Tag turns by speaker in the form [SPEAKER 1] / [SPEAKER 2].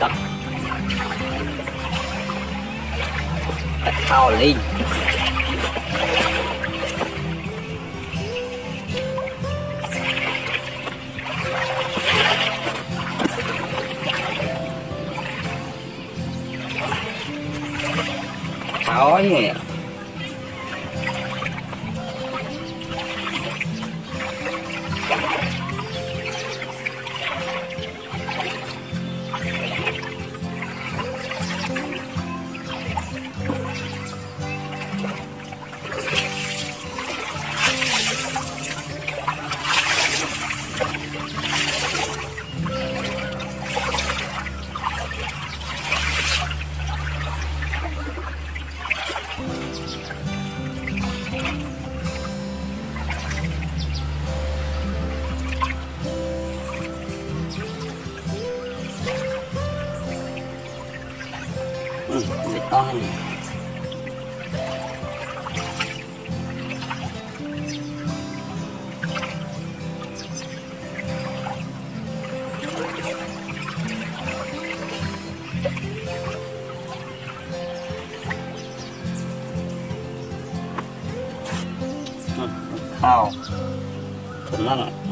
[SPEAKER 1] đặt đặt to lên? Thôi vịt to nè